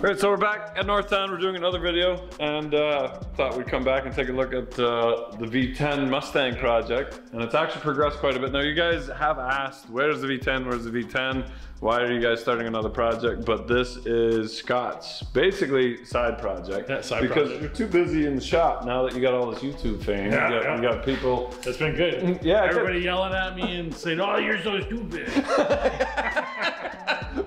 All right, so we're back at Northtown. We're doing another video and uh, thought we'd come back and take a look at uh, the V10 Mustang project. And it's actually progressed quite a bit. Now you guys have asked, where's the V10, where's the V10? Why are you guys starting another project? But this is Scott's basically side project. Yeah, side because project. you're too busy in the shop now that you got all this YouTube fame. Yeah, you, got, yeah. you got people. It's been good. Yeah, good. Everybody yelling at me and saying, oh, you're so stupid.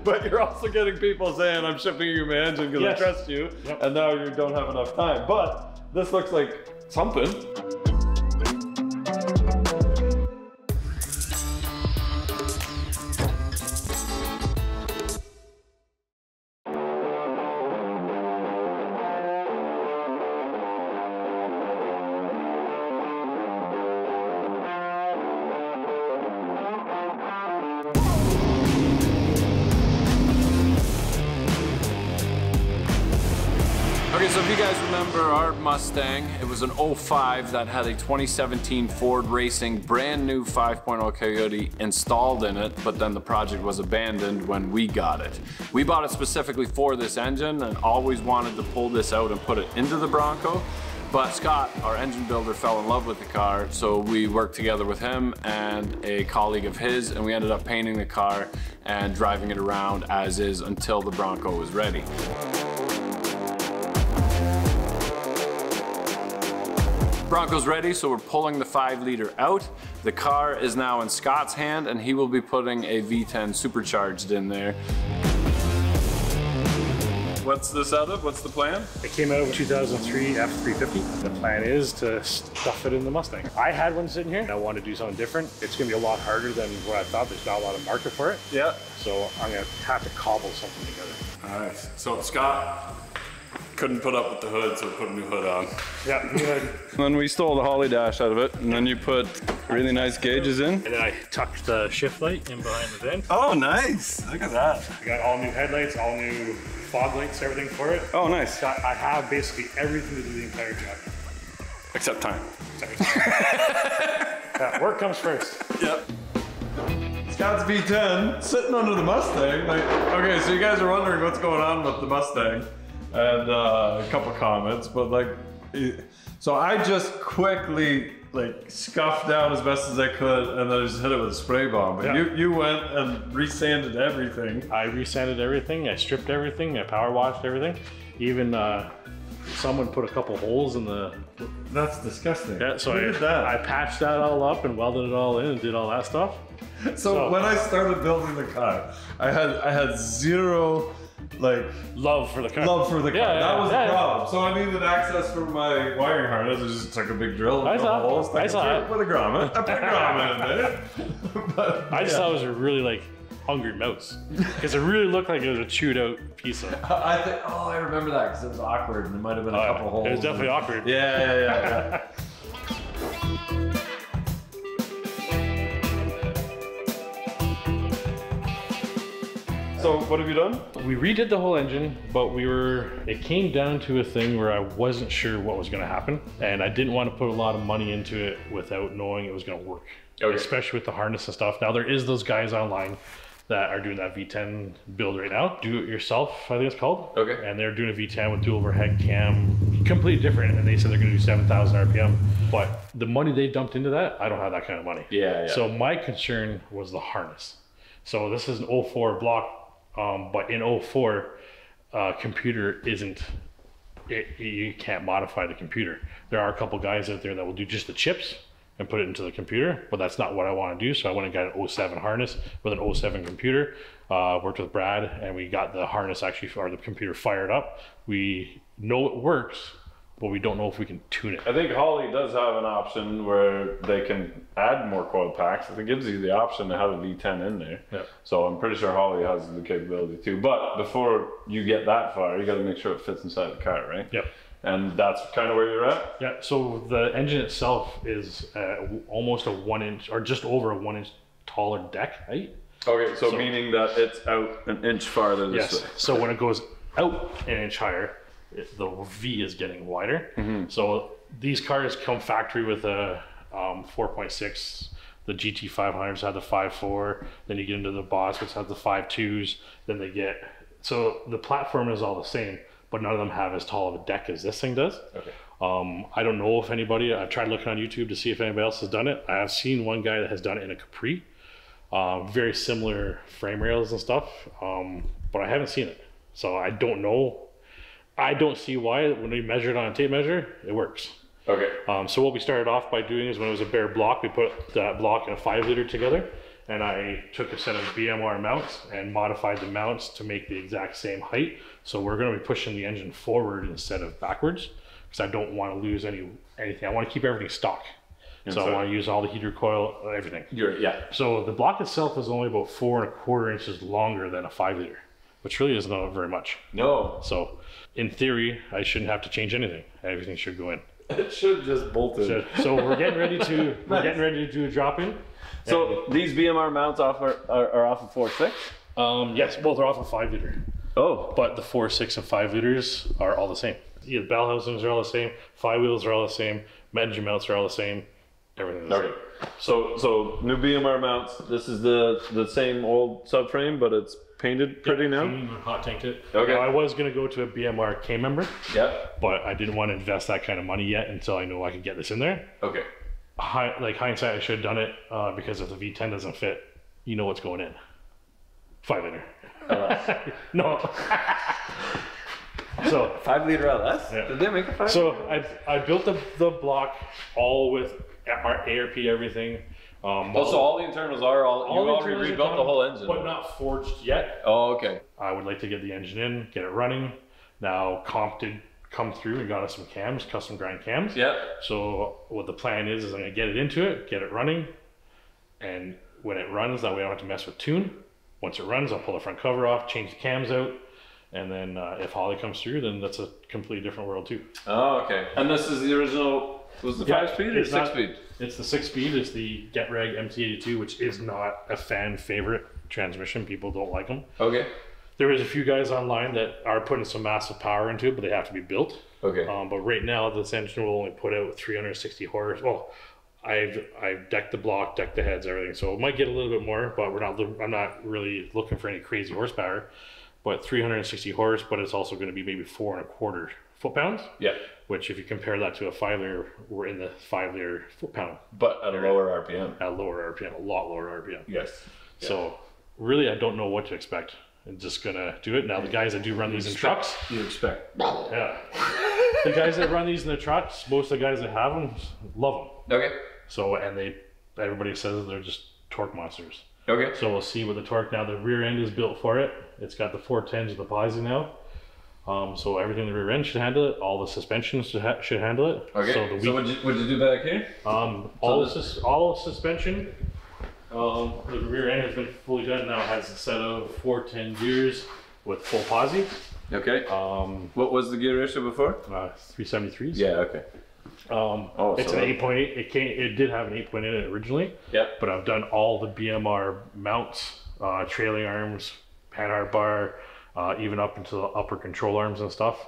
but you're also getting people saying, I'm shipping you my engine because Yes. I trust you. Yep. And now you don't have enough time. But this looks like something. So if you guys remember our Mustang, it was an 05 that had a 2017 Ford Racing brand new 5.0 Coyote installed in it, but then the project was abandoned when we got it. We bought it specifically for this engine and always wanted to pull this out and put it into the Bronco. But Scott, our engine builder, fell in love with the car, so we worked together with him and a colleague of his, and we ended up painting the car and driving it around as is until the Bronco was ready. Bronco's ready, so we're pulling the five liter out. The car is now in Scott's hand and he will be putting a V10 supercharged in there. What's this out of? What's the plan? It came out of a 2003 F350. The plan is to stuff it in the Mustang. I had one sitting here. and I want to do something different. It's going to be a lot harder than what I thought. There's not a lot of market for it. Yeah. So I'm going to have to cobble something together. All right. So Scott couldn't put up with the hood, so put a new hood on. Yeah, good. Then we stole the Holley Dash out of it, and then you put really nice gauges in. And then I tucked the shift light in behind the vent. Oh, nice. Look at that. I got all new headlights, all new fog lights, everything for it. Oh, nice. So I have basically everything to do the entire job. Except time. Sorry. Yeah, work comes first. Yep. Scott's V10 sitting under the Mustang. Like, okay, so you guys are wondering what's going on with the Mustang, and uh, a couple comments, but like, it- so I just quickly like scuffed down as best as I could, and then I just hit it with a spray bomb. But Yeah. you you went and resanded everything. I resanded everything. I stripped everything. I power washed everything. Even uh, someone put a couple holes in the. That's disgusting. Yeah, so I, that? I patched that all up and welded it all in and did all that stuff. so, so- when I started building the car, I had I had zero like Love for the car. love for the car. Yeah, yeah, that was yeah, the yeah. problem. So I needed access for my wiring harness. I just took a big drill, I saw holes, I saw it. Put a grommet. I put a grommet in there. But, I just yeah. thought it was a really like hungry mouse because it really looked like it was a chewed out piece of. I think. Oh, I remember that because it was awkward and it might have been a Oh, couple holes. it was definitely and- awkward. Yeah, yeah, yeah. yeah. what have you done? We redid the whole engine, but we were, it came down to a thing where I wasn't sure what was gonna happen. And I didn't want to put a lot of money into it without knowing it was gonna work. Okay. Especially with the harness and stuff. Now there is those guys online that are doing that V10 build right now. Do it yourself, I think it's called. Okay. And they're doing a V10 with dual overhead cam, completely different. And they said they're gonna do 7,000 RPM. But the money they dumped into that, I don't have that kind of money. Yeah, yeah. So my concern was the harness. So this is an 04 block, um, but in 04, uh, computer isn't. It, you can't modify the computer. There are a couple guys out there that will do just the chips and put it into the computer, but that's not what I want to do. So I went and got an 07 harness with an 07 computer. Uh, worked with Brad, and we got the harness actually or the computer fired up. We know it works, but we don't know if we can tune it. I think Holley does have an option where they can add more coil packs. It gives you the option to have a V10 in there. Yep. So I'm pretty sure Holley has the capability too. But before you get that far, you got to make sure it fits inside the car, right? Yep. And that's kind of where you're at. Yeah, so the engine itself is uh, almost a one inch or just over a one inch taller deck height. Okay, so, So- meaning that it's out an inch farther this Yes. way. So when it goes out an inch higher, it, the V is getting wider. So these cars come factory with a um, 4.6. The GT500s have the 5.4. Then you get into the Boss, which has the 5.2s. Then they get so the platform is all the same, but none of them have as tall of a deck as this thing does. Okay. Um, I don't know if anybody. I've tried looking on YouTube to see if anybody else has done it. I have seen one guy that has done it in a Capri, uh, very similar frame rails and stuff, um, but I haven't seen it, so I don't know. I don't see why when we measure it on a tape measure, it works. Okay. Um, so what we started off by doing is when it was a bare block, we put that block and a five liter together, and I took a set of BMR mounts and modified the mounts to make the exact same height. So we're going to be pushing the engine forward instead of backwards, because I don't want to lose any anything. I want to keep everything stock. So I want to use all the heater coil, everything. You're yeah. So the block itself is only about four and a quarter inches longer than a five liter, which really is not very much. No. So in theory, I shouldn't have to change anything. Everything should go in. It should just bolted. So, so we're getting ready to we're getting ready to do a drop in. So these BMR mounts off are, are, are off of four six. Um, yes, both are off a five liter, Oh. but the four, six, and five liters are all the same. Yeah, the bell housings are all the same. Flywheels are all the same. Engine mounts are all the same. Everything. Is the Okay. So so new BMR mounts. This is the the same old subframe, but it's painted pretty now. same. Hot tanked it. Okay. Now, I was gonna go to a BMR K member, Yep. but I didn't want to invest that kind of money yet until I know I could get this in there. Okay. Hi, like hindsight, I should have done it uh, because if the V10 doesn't fit, you know what's going in. Five liter. no. so Five liter LS. Yeah. Did they make a five? so I I built the the block all with our ARP everything. Um, oh, so all the internals are all. all you already rebuilt done, the whole engine. but not forged yet. Oh, okay. I would like to get the engine in, get it running. Now Comp did come through and got us some cams, custom grind cams. Yep. So what the plan is is I'm gonna get it into it, get it running, and when it runs, that way I don't have to mess with tune. Once it runs, I'll pull the front cover off, change the cams out, and then uh, if Holley comes through, then that's a completely different world too. Oh, okay. And this is the original. Was the Yeah, five speed or it's six not- speed? It's the six speed. It's the Getrag MT82, which is not a fan favorite transmission. People don't like them. Okay. There is a few guys online that are putting some massive power into it, but they have to be built. Okay. Um, but right now, this engine will only put out 360 horse. Well, I've I've decked the block, decked the heads, everything. So it might get a little bit more, but we're not. I'm not really looking for any crazy horsepower. But 360 horse, but it's also going to be maybe four and a quarter foot pounds. yeah. Which, if you compare that to a five liter, we're in the five liter foot pound But at a lower RPM. at lower RPM, a lot lower RPM. Yes. So really, I don't know what to expect. I'm just gonna do it now. The guys that do run these in trucks, You expect. yeah. the guys that run these in the trucks, most of the guys that have them love them. Okay. So and they, everybody says they're just torque monsters. Okay. So we'll see what the torque now. The rear end is built for it. It's got the 410s of the Posi now. Um, so everything in the rear end should handle it. All the suspensions should, ha- should handle it. Okay. So So, the weak, would you would you do back here? um, all this- sus- all suspension. Um, the rear end has been fully done. Now it has a set of 410 gears with full Posi. Okay. Um, What was the gear ratio before? uh, 373s. Yeah. Okay. Um, Oh, it's so an 8.8. It came. It did have an 8.8 in it originally, Yep. but I've done all the BMR mounts, uh, trailing arms, panhard bar, uh, even up into the upper control arms and stuff.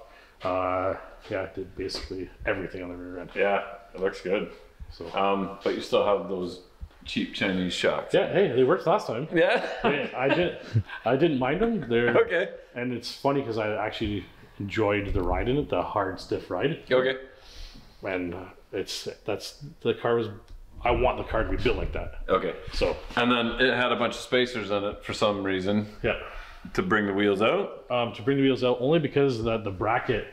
Uh, yeah, I did basically everything on the rear end. Yeah. It looks good. So Um, but you still have those cheap Chinese shocks. yeah, hey, they worked last time. Yeah. Yeah, I didn't. I didn't mind them. They're okay. and it's funny because I actually enjoyed the ride in it, the hard, stiff ride, Okay. and uh, it's that's the car was. I want the car to be built like that. Okay. So And then it had a bunch of spacers in it for some reason yeah, to bring the wheels out. um, to bring the wheels out only because that the bracket.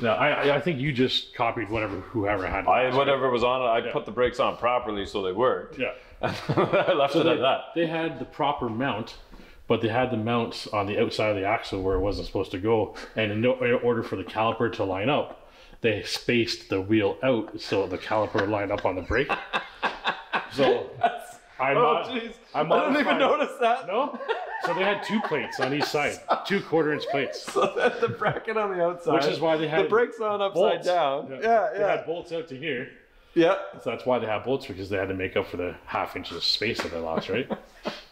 Now I I- I think you just copied whatever whoever had. I whatever was on it, I put the brakes on properly so they worked. yeah. I left it they, at that. they had the proper mount, but they had the mounts on the outside of the axle where it wasn't supposed to go. And in, no, in order for the caliper to line up, they spaced the wheel out so the caliper lined up on the brake. So I'm Oh not. jeez. I'm I didn't even notice that. No. So they had two plates on each side, two quarter inch plates. So that the bracket on the outside. Which is why they had the brakes on upside bolts. down. Yeah, They yeah. had bolts out to here. Yeah. So that's why they have bolts because they had to make up for the half inch of space that they lost, right?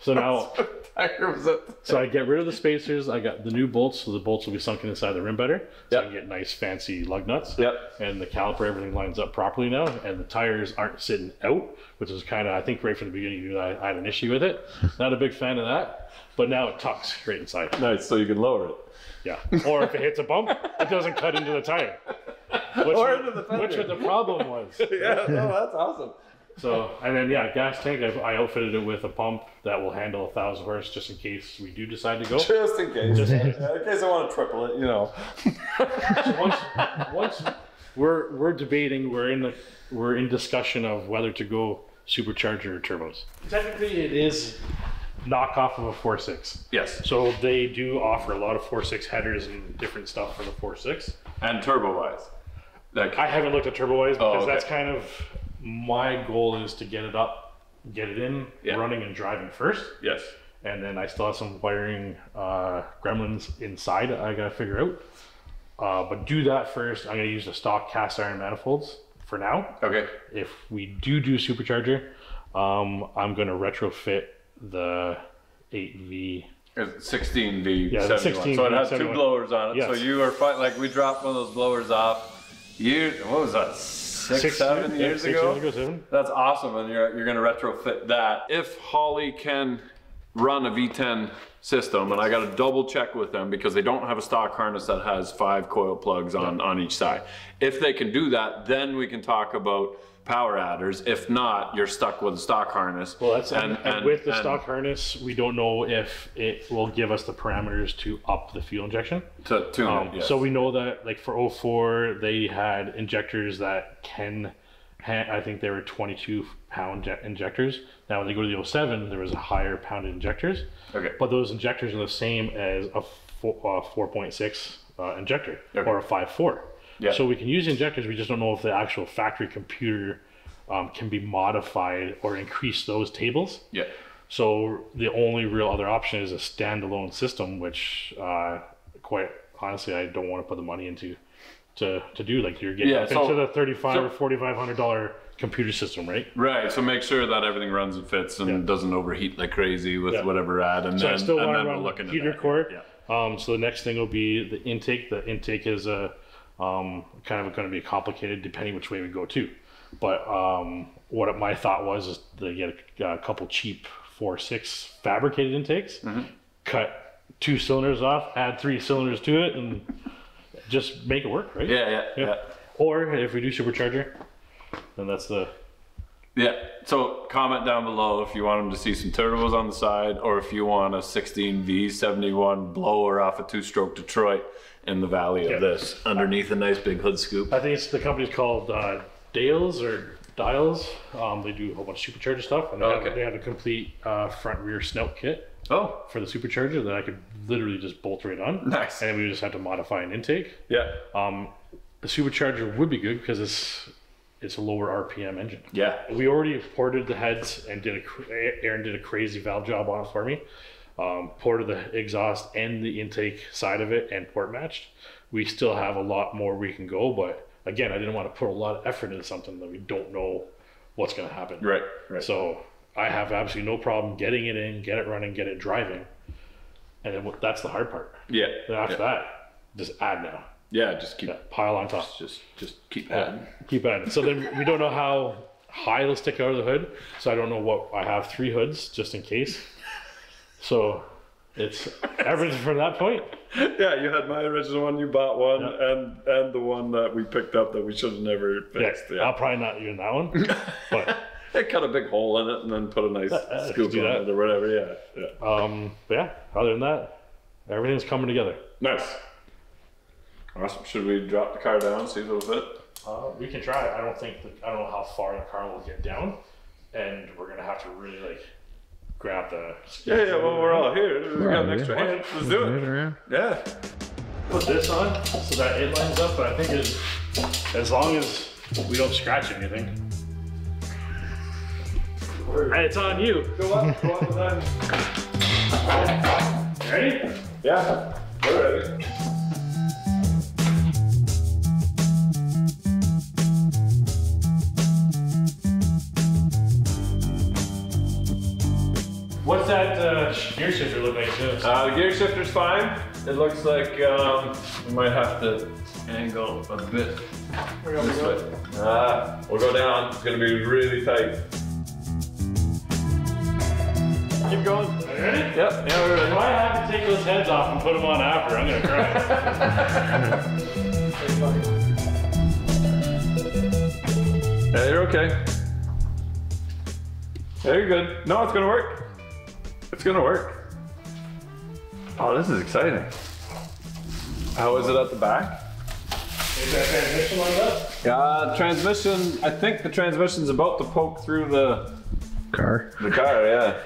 So now, Tire was so I get rid of the spacers. I got the new bolts, so the bolts will be sunken inside the rim better. So I can get nice fancy lug nuts. Yep. And the caliper, everything lines up properly now, and the tires aren't sitting out, which is kind of I think right from the beginning I, I had an issue with it. Not a big fan of that, but now it tucks right inside. Nice, so you can lower it. Yeah. Or if it hits a bump, it doesn't cut into the tire. Which, Or into the fender. which what the problem was. Yeah, no, that's awesome. So, and then yeah, gas tank. I, I outfitted it with a pump that will handle a thousand horse just in case we do decide to go. Just in case. Just in case I want to triple it, you know. once, once we're we're debating, we're in the we're in discussion of whether to go supercharger or turbos. Technically, it is knockoff of a four six. Yes. So they do offer a lot of four six headers and different stuff for the four six. And turbo wise. Like, I haven't looked at turbo wise because Oh, okay. that's kind of my goal is to get it up, get it in, Yeah. running and driving first. yes. and then I still have some wiring uh, gremlins inside I gotta figure out. Uh, but do that first. I'm gonna use the stock cast iron manifolds for now. Okay. If we do do supercharger, um, I'm gonna retrofit the 8V. It's 16V Yeah, 16V so it has two blowers on it. So you are fi- like we dropped one of those blowers off. You what was that? Six, seven years six ago. years ago, seven. That's awesome, and you're you're gonna retrofit that. If Holley can run a V10 system, and I got to double check with them because they don't have a stock harness that has five coil plugs on on each side. If they can do that, then we can talk about power adders. If not, you're stuck with a stock harness. Well, that's and, and, with the and stock harness, we don't know if it will give us the parameters to up the fuel injection. to tune Um, it. Yes. So we know that, like for 04, they had injectors that can, I think they were 22 pound injectors. Now when they go to the 07, there was a higher pounded injectors. Okay. But those injectors are the same as a uh, 4.6 uh, injector Okay. or a 5.4. Yeah. So we can use injectors. We just don't know if the actual factory computer um, can be modified or increase those tables. yeah. So the only real other option is a standalone system, which uh, quite honestly I don't want to put the money into to to do. Like you're getting Yeah, up so- into the thirty five so- or forty five hundred dollar computer system, right? Right. So make sure that everything runs and fits and Yeah. doesn't overheat like crazy with Yeah. whatever add, and So I then still and want to run heater core. Yeah. Um, so the next thing will be the intake. The intake is a um, kind of going to be complicated depending which way we go to. But um, what my thought was is to get a, a couple cheap four six fabricated intakes, Mm-hmm. cut two cylinders off, add three cylinders to it, and just make it work, right? Yeah, yeah, yeah. Or if we do supercharger, then that's the Yeah. So comment down below if you want them to see some turbos on the side, or if you want a 16V71 blower off a two-stroke Detroit in the valley Yeah. of this, underneath a nice big hood scoop. I think it's the company's called uh, Dales or Dials. Um, they do a whole bunch of supercharger stuff, and they, Okay. have, they have a complete uh, front rear snout kit Oh, for the supercharger that I could literally just bolt right on. Nice. And we just have to modify an intake. yeah, Um, the supercharger would be good because it's it's a lower RPM engine. yeah. We already ported the heads and did a Aaron did a crazy valve job on it for me. Um, ported the exhaust and the intake side of it and port matched. We still have a lot more we can go, but again, I didn't want to put a lot of effort into something that we don't know what's going to happen. Right, right. So I have absolutely no problem getting it in, get it running, get it driving, and then that's the hard part. yeah, Then after yeah. that, just add now, yeah. Just keep, yeah, pile on top. just, just keep adding. Keep adding. So then we don't know how high it'll stick out of the hood. So I don't know what I have three hoods just in case. So it's everything from that point. Yeah, you had my original one. You bought one, Yeah. and and the one that we picked up that we should have never fixed. Yeah, fixed. I'll probably not use that one, but It cut a big hole in it and then put a nice uh, scoop do on that. it or whatever. Yeah, yeah. um, but yeah. Other than that, everything's coming together. Nice. Awesome. Should we drop the car down, see if it'll fit? Uh, we can try. I don't think that, I don't know how far the car will get down, and we're gonna have to really like grab the. Yeah, yeah. Well, we're all here. We got an yeah. extra hand. Let's do Move it it. Yeah. put this on so that it lines up, but I think as, as long as we don't scratch anything. Hey, it's on you. Go up. Go up. Ready? Yeah. We're ready. Look nice too. Uh, the gear shifter's fine. It looks like um, we might have to angle a bit this way. Ah, we'll go down. It's gonna be really tight. Keep going. Ready? Yep. Yeah, we're If. I have to take those heads off and put them on after, I'm gonna cry. Yeah, you're okay. Yeah, you're good. No, it's gonna work. It's gonna work. Oh, this is exciting. How is it at the back? Is that transmission lined up? Yeah, transmission. I think the transmission's about to poke through the Car. the car. Yeah,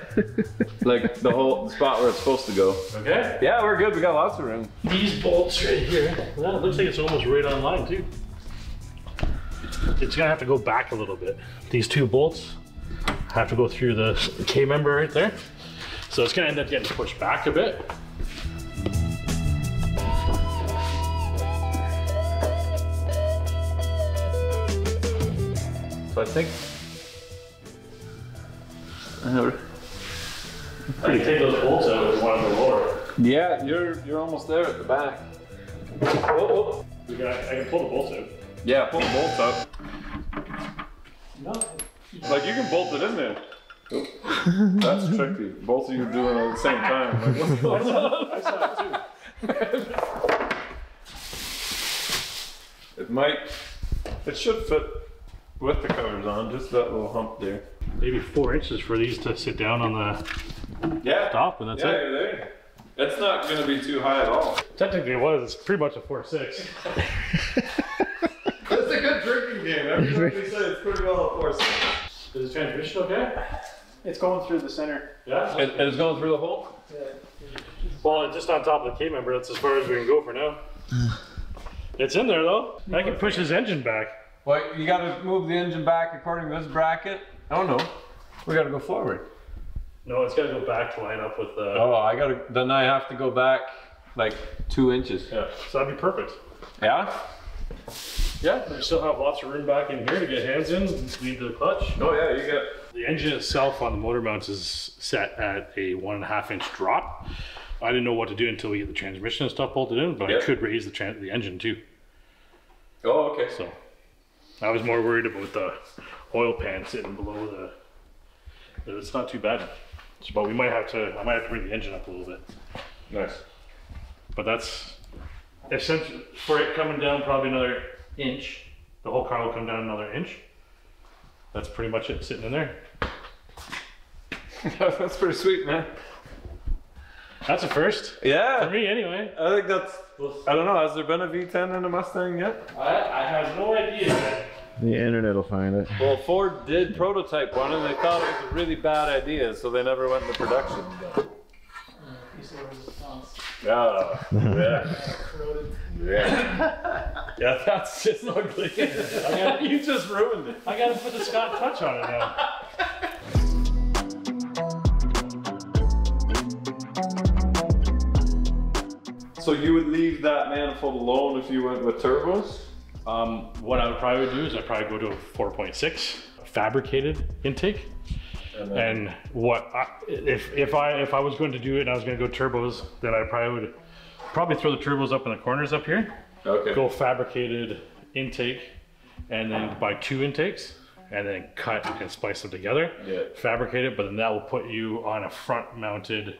like the whole spot where it's supposed to go. Okay. Yeah, we're good. We got lots of room. These bolts right here. Well, it looks like it's almost right on line too. It's gonna have to go back a little bit. These two bolts have to go through the K member right there. So it's gonna end up getting pushed back a bit. So I think. I can take those bolts out if you want to go lower. Yeah, you're you're almost there at the back. Oh, oh. We got, I can pull the bolts out. Yeah, pull the bolts up. No. Like you can bolt it in there. Oop. That's tricky. Both of you doing it at the same time. Like, what's going on? I saw it too. It might. It should fit with the covers on. Just that little hump there. Maybe four inches for these to sit down on the Yeah. top, and that's yeah, it. you're there. It's not going to be too high at all. Technically, it was. It's pretty much a four six. It's a good drinking game. Every time we say it's pretty well a force. Is the transmission okay? It's going through the center. Yeah. It, it's going through the hole. Yeah. Well, it's just on top of the K member. That's as far as we can go for now. it's in there though. I can push his engine back. Well, you got to move the engine back according to this bracket. I don't know. We got to go forward. No, it's got to go back to line up with the. Oh, I got to. Then I have to go back like two inches. Yeah, so that'd be perfect. Yeah. Yeah, we still have lots of room back in here to get hands in, lead to the clutch. Oh yeah, you got. The engine itself on the motor mounts is set at a one and a half inch drop. I didn't know what to do until we get the transmission and stuff bolted in, but Yeah. I could raise the tran- the engine too. Oh okay. So I was more worried about the oil pan sitting below the. It's not too bad. But we might have to. I might have to bring the engine up a little bit. Nice. But that's essentially for it coming down probably another inch. The whole car will come down another inch. That's pretty much it sitting in there. that's pretty sweet, man. That's a first Yeah. for me, anyway. I think that's. I don't know. Has there been a V10 in a Mustang yet? I, I have no idea. The internet will find it. Well, Ford did prototype one, and they thought it was a really bad idea, so they never went into production. Yeah. Yeah. Yeah. Yeah, that's just ugly. you just ruined it. I gotta put the Scott touch on it now. So you would leave that manifold alone if you went with turbos? Um, what I would probably do is I'd probably go to a 4.6 fabricated intake. And then, And what I, if if I if I was going to do it and I was going to go turbos, then I probably would probably throw the turbos up in the corners up here, okay. go fabricated intake, and then buy two intakes, and then cut and splice them together. Yeah. Fabricate it, but then that will put you on a front mounted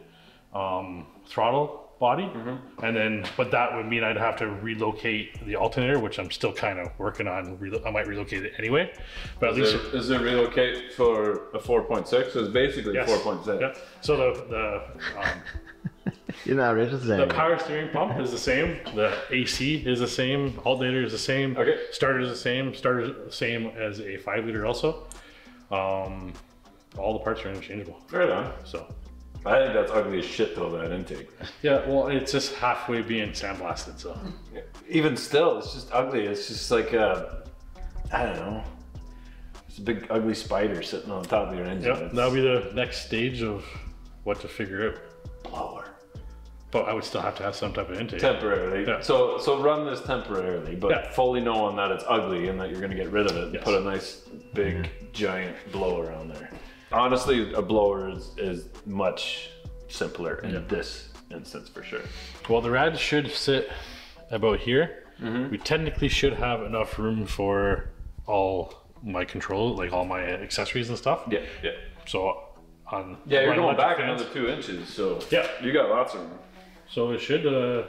um, throttle body, Mm-hmm. and then but that would mean I'd have to relocate the alternator, which I'm still kind of working on. Relo- I might relocate it anyway, but at Is least there, is there relocate for a 4.6? So It's basically Yes. 4.6. Yeah. So the the um, You're not rich as the power steering pump is the same. The AC is the same. Alternator is the same. Okay. Starter is the same. Starter is the same as a five liter also. Um, all the parts are interchangeable. Right on. So I think that's ugly as shit though, that intake. yeah, well, it's just halfway being sandblasted. So Even still, it's just ugly. It's just like a, I don't know. It's a big ugly spider sitting on top of your engine. yeah, It's- that'll be the next stage of what to figure out. blower. But I would still have to have some type of intake. Temporarily. Yeah. So so run this temporarily, but Yeah. fully knowing that it's ugly and that you're gonna get rid of it and Yes. put a nice big giant blower on there. Honestly, a blower is, is much simpler in this instance for sure. Well, the rad should sit about here. Mm-hmm. We technically should have enough room for all my control, like all my accessories and stuff. Yeah, yeah. So on Yeah, you're going electric back fans- another two inches, so Yeah. you got lots of room. So it should. Uh,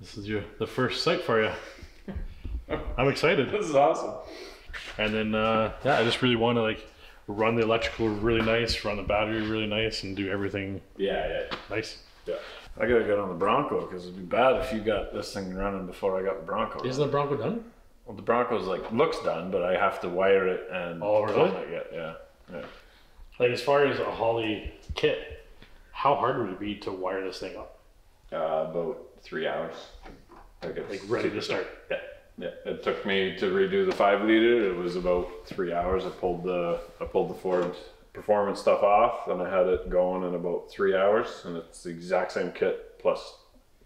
this is your the first site for you. I'm excited. This is awesome. And then uh, yeah, I just really want to like run the electrical really nice, run the battery really nice, and do everything Yeah, yeah, nice. yeah. I gotta get on the Bronco because it'd be bad if you got this thing running before I got the Bronco. running. Isn't the Bronco done? Well, the Bronco's like looks done, but I have to wire it and Oh, really? film it yet. Yeah, yeah. Like as far as a Holley kit, how hard would it be to wire this thing up? Uh, about three hours. Like, Like ready to start. Yeah, yeah. It took me to redo the five liter. It was about three hours. I pulled the I pulled the Ford performance stuff off, and I had it going in about three hours. And it's the exact same kit plus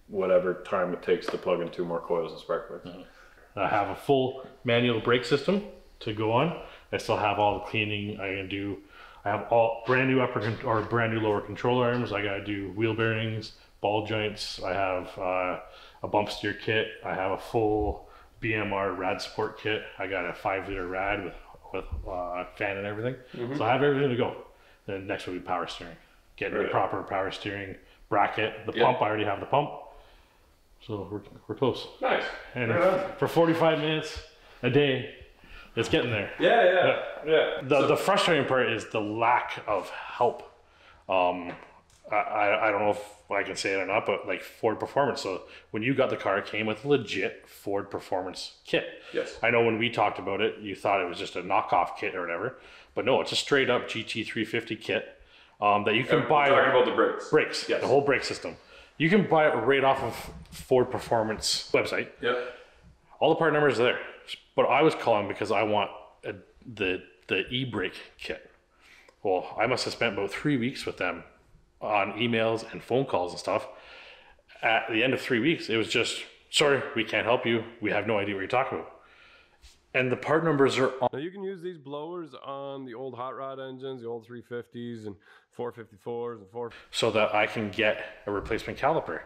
whatever time it takes to plug in two more coils and spark plugs. I have a full manual brake system to go on. I still have all the cleaning I can do. I have all brand new upper con- or brand new lower control arms. I gotta do wheel bearings, ball joints. I have uh, a bump steer kit. I have a full BMR rad support kit. I got a five liter rad with with uh, fan and everything. So I have everything to go. Then next will be power steering. Getting the proper power steering bracket. The Yeah. pump I already have the pump. So we're, we're close. Nice. And Right for 45 minutes a day, it's getting there. Yeah, yeah, yeah. The, the frustrating part is the lack of help. Um, I, I, don't know if I can say it or not, but like Ford Performance. So when you got the car, it came with a legit Ford Performance kit. Yes. I know when we talked about it, you thought it was just a knockoff kit or whatever, but no, it's a straight up GT350 kit um, that you can buy. Talking about the brakes. brakes, Yes. the whole brake system. You can buy it right off of Ford Performance website Yep. all the part numbers are there. But I was calling because I want a, the the e brake kit. Well, I must have spent about three weeks with them on emails and phone calls and stuff. At the end of three weeks, it was just sorry, we can't help you. We have no idea what you're talking about. And the part numbers are on. Now you can use these blowers on the old hot rod engines, the old 350s and 454s and 4. so that I can get a replacement caliper.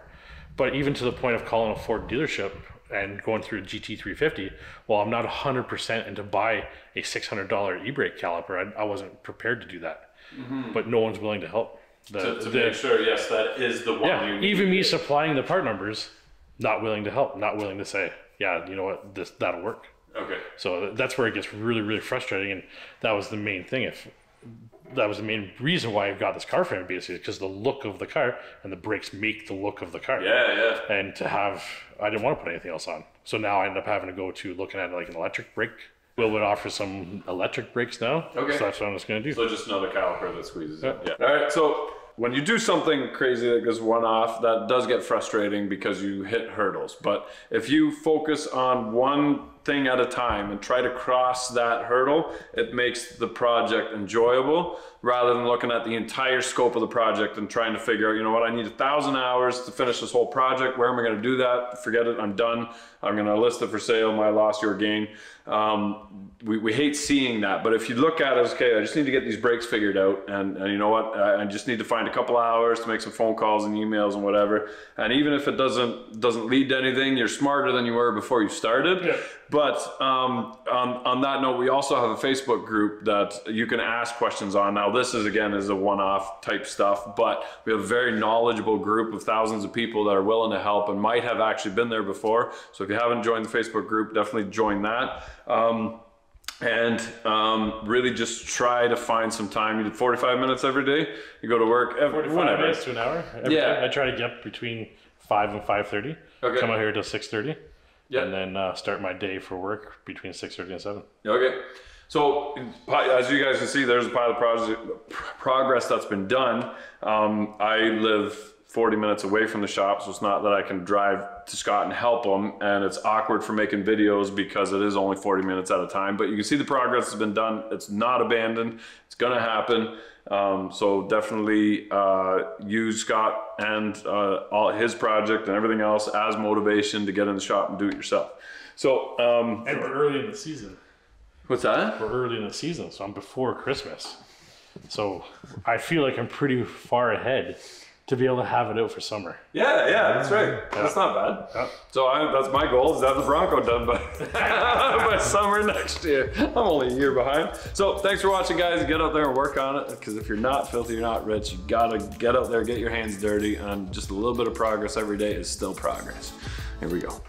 But even to the point of calling a Ford dealership and going through a GT350, well, I'm not 100% into buy a $600 e-brake caliper. I, I wasn't prepared to do that. Mm-hmm. But no one's willing to help. The, To, to the- make sure, yes, that is the one yeah, you need. even me supplying the part numbers, not willing to help, not willing to say, yeah, you know what, this that'll work. Okay. So that's where it gets really, really frustrating, and that was the main thing. If that was the main reason why I got this car frame, basically, because the look of the car and the brakes make the look of the car. Yeah, yeah. And to have, I didn't want to put anything else on, so now I end up having to go to looking at like an electric brake. Wilwood offer some electric brakes now. Okay. So that's what I'm just gonna do. So just another caliper that squeezes it. Yeah. All right. So when you do something crazy like this one off, that does get frustrating because you hit hurdles. But if you focus on one thing at a time and try to cross that hurdle, it makes the project enjoyable rather than looking at the entire scope of the project and trying to figure out, you know what, I need a thousand hours to finish this whole project. Where am I going to do that? Forget it. I'm done. I'm going to list it for sale. My loss, your gain. Um, we, we hate seeing that, but if you look at it as, okay, I just need to get these breaks figured out, and, and you know what, I, just need to find a couple hours to make some phone calls and emails and whatever. And even if it doesn't doesn't lead to anything, you're smarter than you were before you started. Yeah. But um, on, on that note, we also have a Facebook group that you can ask questions on. Now, this is again is a one-off type stuff, but we have a very knowledgeable group of thousands of people that are willing to help and might have actually been there before. So if you haven't joined the Facebook group, definitely join that. Um, and um, really just try to find some time. You do 45 minutes every day. You go to work every 45 whenever. minutes to an hour. every Yeah. day. I try to get between five and five thirty. Okay. Come out here till six thirty. Yeah. And then uh, start my day for work between six thirty and seven. Okay. So as you guys can see, there's a pile of project, progress that's been done. Um, I live 40 minutes away from the shop, so it's not that I can drive to Scott and help him. and it's awkward for making videos because it is only 40 minutes at a time. But you can see the progress has been done. It's not abandoned. It's gonna happen. Um, so definitely uh, use Scott and uh, all his project and everything else as motivation to get in the shop and do it yourself. So um, And we're early in the season. what's that? We're early in the season, so I'm before Christmas. So I feel like I'm pretty far ahead to be able to have it out for summer. Yeah, yeah, that's right. That's not bad. Yeah. So I, that's my goal is to have the Bronco done by by summer next year. I'm only a year behind. So thanks for watching, guys. Get out there and work on it because if you're not filthy, you're not rich. You gotta get out there, get your hands dirty, and just a little bit of progress every day is still progress. Here we go.